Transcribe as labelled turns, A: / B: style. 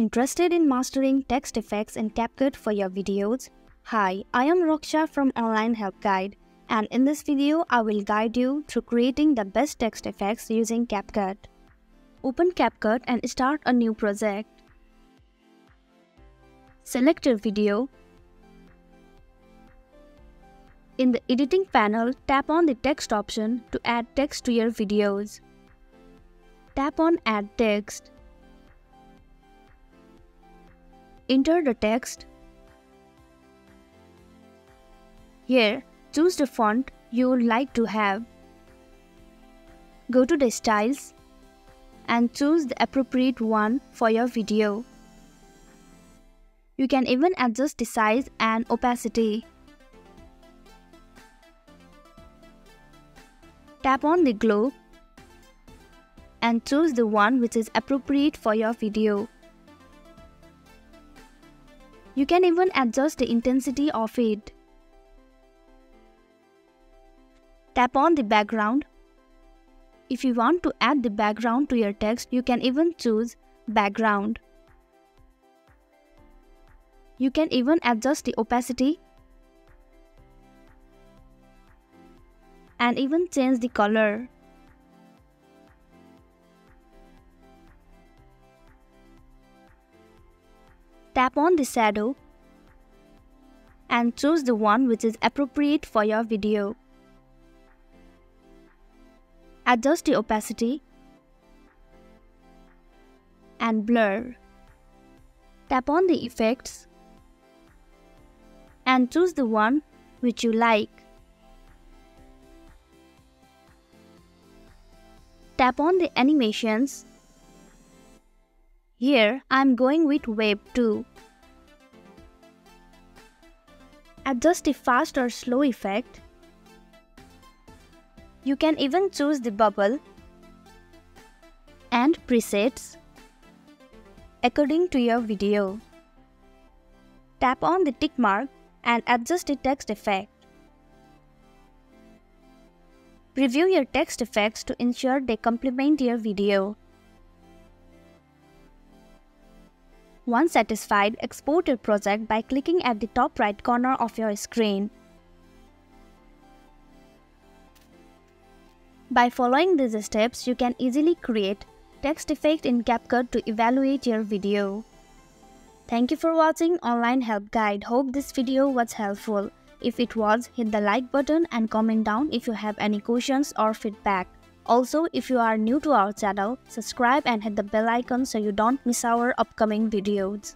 A: Interested in mastering text effects in CapCut for your videos? Hi, I am Roksha from Online Help Guide and in this video I will guide you through creating the best text effects using CapCut. Open CapCut and start a new project. Select your video. In the editing panel, tap on the text option to add text to your videos. Tap on add text. Enter the text. Here, choose the font you would like to have. Go to the styles and choose the appropriate one for your video. You can even adjust the size and opacity. Tap on the glow and choose the one which is appropriate for your video. You can even adjust the intensity of it. Tap on the background. If you want to add the background to your text, you can even choose background. You can even adjust the opacity and even change the color. Tap on the shadow and choose the one which is appropriate for your video. Adjust the opacity and blur. Tap on the effects and choose the one which you like. Tap on the animations here I'm going with Wave 2. Adjust the fast or slow effect. You can even choose the bubble and presets according to your video. Tap on the tick mark and adjust the text effect. Preview your text effects to ensure they complement your video. Once satisfied, export your project by clicking at the top right corner of your screen. By following these steps, you can easily create text effect in CapCut to evaluate your video. Thank you for watching Online Help Guide. Hope this video was helpful. If it was, hit the like button and comment down if you have any questions or feedback. Also, if you are new to our channel, subscribe and hit the bell icon so you don't miss our upcoming videos.